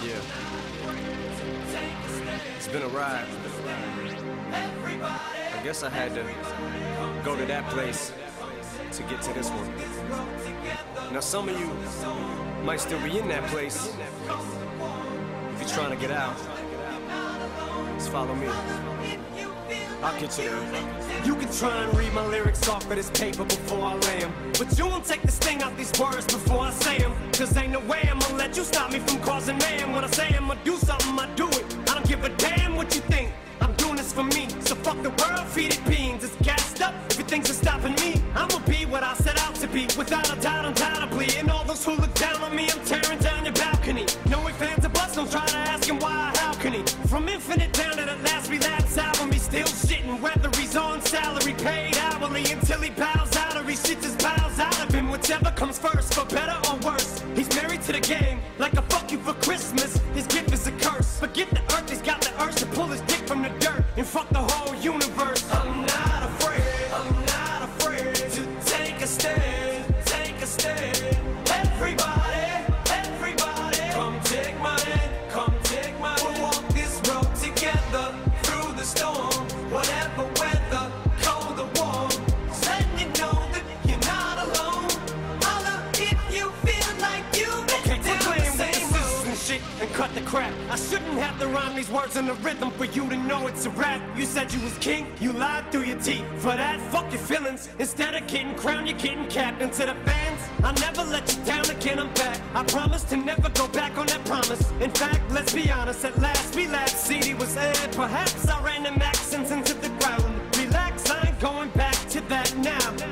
Yeah. It's been a ride. I guess I had to go to that place to get to this one. Now, some of you might still be in that place. If you're trying to get out, just follow me. I'll get you there. You can try and read my lyrics off of this paper before I lay them. But you won't take the sting out these words before I say them. Cause ain't no way I'm gonna let you stop me from causing mayhem. When I say I'm gonna do something, I do it. I don't give a damn what you think. I'm doing this for me. So fuck the world, feed it beans. It's gassed up. If you think are stopping me, I'ma be what I set out to be. Without a doubt, undoubtedly. And all those who look down on me, I'm tearing down your balcony. No ifs, fans of bust, don't try to ask him why, how can he? From infinite down to the last relapse album, he's still shitting. Whether he's on salary, paid hourly, until he bows out or he shits his bowels out of him. Whichever comes first, for better or worse. He's married to the game, like a fuck a stand, take a stand. Rhyme these words in the rhythm for you to know it's a rap. You said you was king, you lied through your teeth. For that, fuck your feelings. Instead of getting crowned, you're getting. And to the fans, I'll never let you down again. I'm back. I promise to never go back on that promise. In fact, let's be honest. At last, we laughed. CD was aired. Perhaps I ran them accents into the ground. Relax, I ain't going back to that now.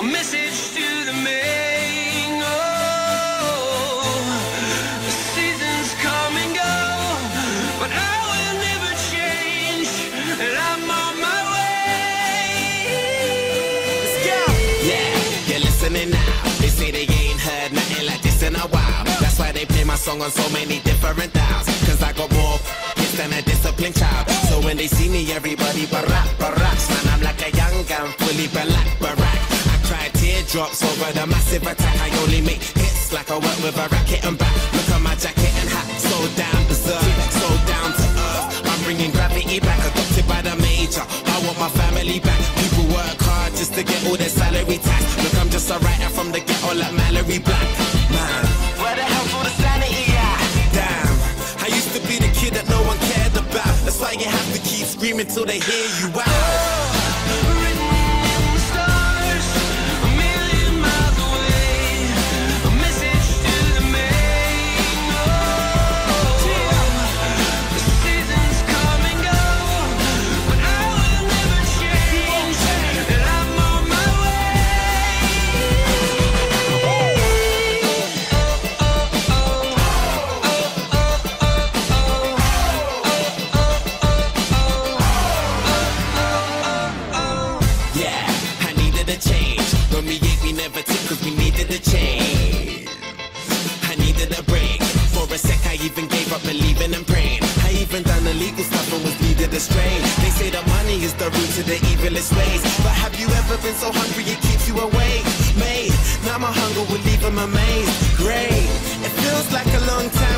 A message to the main. Oh, the seasons come and go, but I will never change, and I'm on my way. Let's go. Yeah, you're listening now. They say they ain't heard nothing like this in a while. That's why they play my song on so many different dials. Cause I got more hits than a disciplined child. So when they see me, everybody baracks. Teardrops over the massive attack. I only make hits like I work with a racket and back. Look at my jacket and hat, so down berserk, so down to earth. I'm bringing gravity back, adopted by the major. I want my family back. People work hard just to get all their salary tax. Look, I'm just a writer from the ghetto like Malorie Black. Man, where the hell's all the sanity at? Damn, I used to be the kid that no one cared about. That's why you have to keep screaming till they hear you out. Strain. They say that money is the root to the evilest ways. But have you ever been so hungry it keeps you awake? Mate, now my hunger will leave them amazed. Great, it feels like a long time